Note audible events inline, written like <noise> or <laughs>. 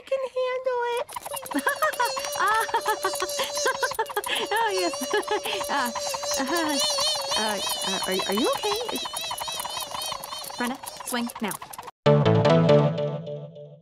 I can handle it. <laughs> oh, yes. <laughs> Uh, uh, uh, uh, are, are you okay? Brenna, swing now.